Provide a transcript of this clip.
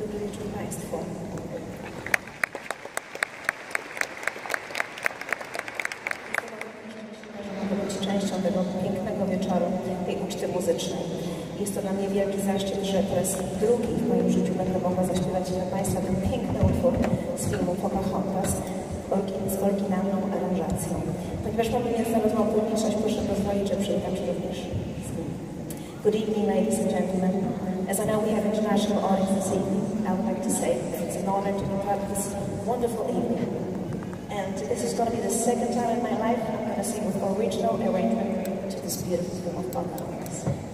Dobry wieczór Państwu. Być częścią tego pięknego wieczoru, tej uczty muzycznej. Jest to dla mnie wielki zaszczyt, że po raz drugi w moim życiu będę mogła zaśpiewać dla Państwa ten piękny utwór z filmu Pocahontas z oryginalną aranżacją. Ponieważ mamy międzynarodową publiczność, proszę pozwolić, że przywitam się również z nim. Good evening, ladies and gentlemen. Audience this evening, I would like to say that it's an honor to be part of this wonderful evening. And this is going to be the second time in my life I'm going to sing with original arrangement to this beautiful film of Pocahontas. Na